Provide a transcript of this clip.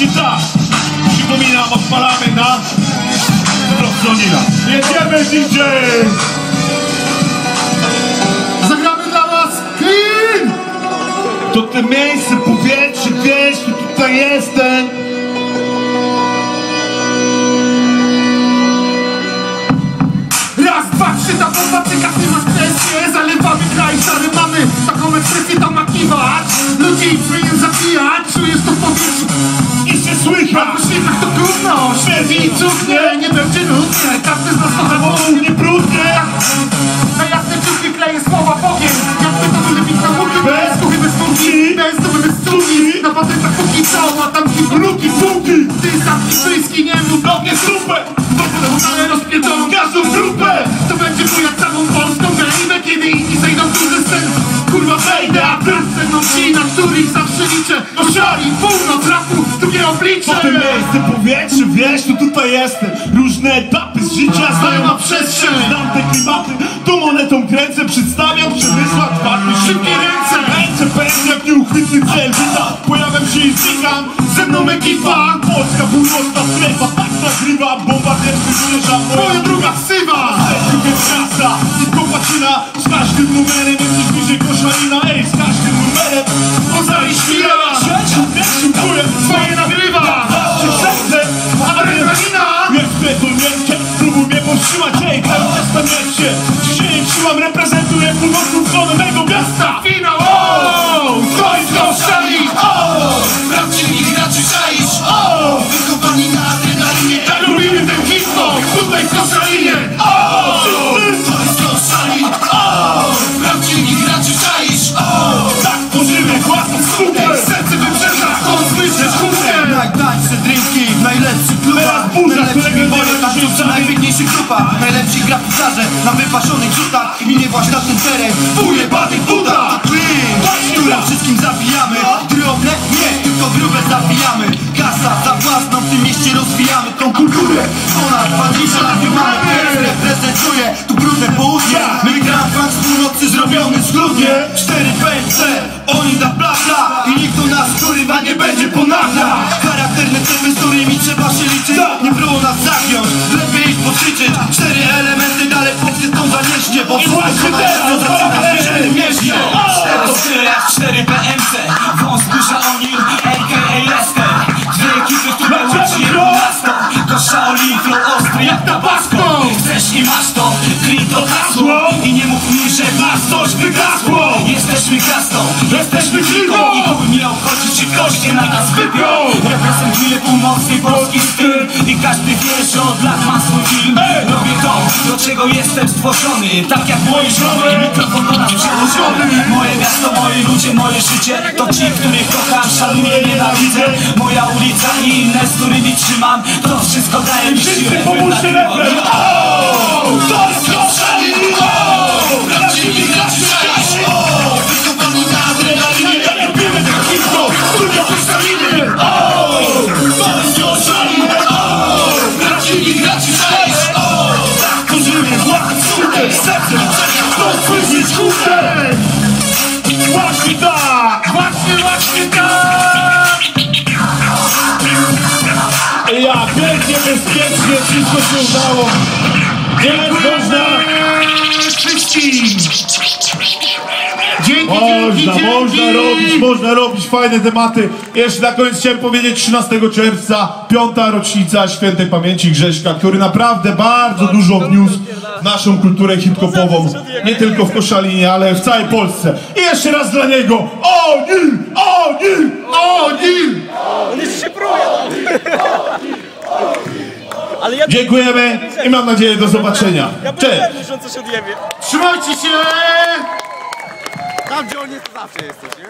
Jeśli tak, przypominam, odpalamy na Prostronina. Jedziemy DJ! Zagramy dla was Clean! To te miejsce, powietrze, wiesz, tu tutaj jestem. Uśmiechach to gówno, śmierdzi i cuchnie Nie będzie nudnie, każdy z nas to o, nie brudnie. Na jasne czystkie kleje słowa Bogiem. Jakby to były bitne łuki Bez kuchy, bez funki Bez to bez cugi Na patrykach póki co, a tam Luki, fuki, Ty zamknij pyski, nie mów robię super. Ale rozpierdolą każdą grupę To będzie bujać całą Polską baby Kiedy inni zejdą duży sen Kurwa wejdę, a ty ze mną ci Na których zawsze liczę. No szali, północ, drugie oblicze To te miejsce, powietrze, wiesz, to tutaj jestem. Różne etapy z życia znają na przestrzeń. Znam te klimaty, tą monetą kręcę, przedstawiam przemysła twardy. Szybkie ręce. Ręce, pędzę jak nieuchwytny cel. Witam, pojawiam się i znikam. Ze mną ekipa Polska, północna strefa, tak nagrywa, bomba wierszy zmierza. Moja druga ksywa Tylko kasa i kopacina Z każdym numerem jesteś bliżej koszalina Ej, z każdym numerem Poza Trzymam, reprezentuję północną stronę mego miasta najpiękniejszych grupach Najlepsi grafikarze na wypaszonych rzutach I nie właśnie na ten teren. Butach To clean, którym wszystkim zabijamy. Drobne? Nie, tylko grube zabijamy. Kasa za własną w tym mieście rozwijamy tą kulturę. Ponad 20 lat już mamy reprezentuje Tu brudne południe. My gram z północy zrobiony schludnie 4 PNC, pokrzyczeć Cztery elementy dalej podświetlą zanieście Bo I właśnie teraz to. zaczyna w mieście To tyle jak 4 PMC Wąs burza Onil, a.k.a. Lester. Dwie ekipy, które łączy jedno miasto To Shaolin, flow ostry jak tabasco. Chcesz i masz to, clean to hasło coś wygasło. Jesteśmy kastą, jesteśmy kliką I chuj mnie obchodzi, czy się na nas wypiął. Reprezentuję północny polski styl. I każdy wie, że od lat ma swój film. Robię to, do czego jestem stworzony. Tak jak moi żony. Mikrofon do nas przełożony. Moje miasto, moi ludzie, moje życie. To ci, których kocham, szanuję, nienawidzę. Moja ulica i inne, z którymi trzymam To wszystko daje mi siłę. Wszyscy pomóżcie refren Ja pięknie, bezpiecznie, wszystko się udało. Więc można, Wszystkim Dzięki, dzięki, można, dzięki można robić, można robić fajne tematy. Jeszcze na koniec chciałem powiedzieć 13 czerwca, piąta rocznica świętej pamięci Grześka, który naprawdę bardzo dużo wniósł w naszą kulturę hip-hopową. Nie tylko w Koszalinie, ale w całej Polsce. I jeszcze raz dla niego, o Nil, o Nil! O, Nil! Ale ja Dziękujemy i mam nadzieję do zobaczenia. Cześć! Trzymajcie się! Tam gdzie on jest, to zawsze jesteś, nie?